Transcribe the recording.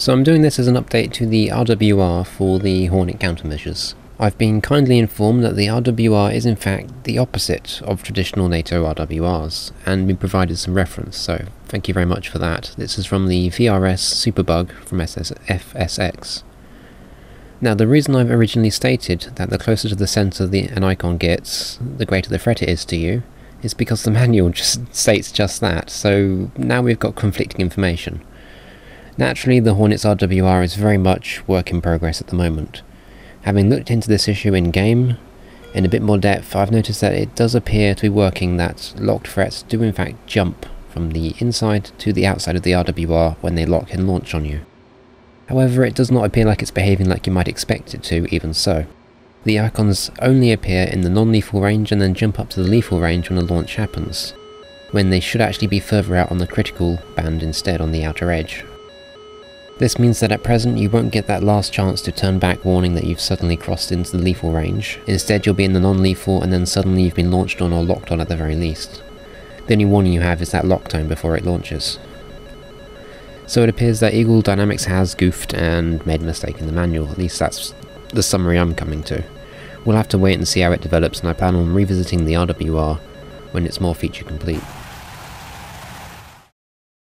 So I'm doing this as an update to the RWR for the Hornet countermeasures. I've been kindly informed that the RWR is in fact the opposite of traditional NATO RWRs, and been provided some reference, so thank you very much for that. This is from the VRS Superbug from SS FSX. Now the reason I've originally stated that the closer to the centre the, an icon gets, the greater the threat it is to you, is because the manual just states just that, so now we've got conflicting information. Naturally, the Hornets RWR is very much work in progress at the moment. Having looked into this issue in-game, in a bit more depth, I've noticed that it does appear to be working that locked threats do in fact jump from the inside to the outside of the RWR when they lock and launch on you. However, it does not appear like it's behaving like you might expect it to, even so. The icons only appear in the non-lethal range and then jump up to the lethal range when the launch happens, when they should actually be further out on the critical band instead on the outer edge. This means that at present you won't get that last chance to turn back warning that you've suddenly crossed into the lethal range. Instead you'll be in the non-lethal and then suddenly you've been launched on or locked on at the very least. The only warning you have is that lock time before it launches. So it appears that Eagle Dynamics has goofed and made a mistake in the manual, at least that's the summary I'm coming to. We'll have to wait and see how it develops and I plan on revisiting the RWR when it's more feature complete.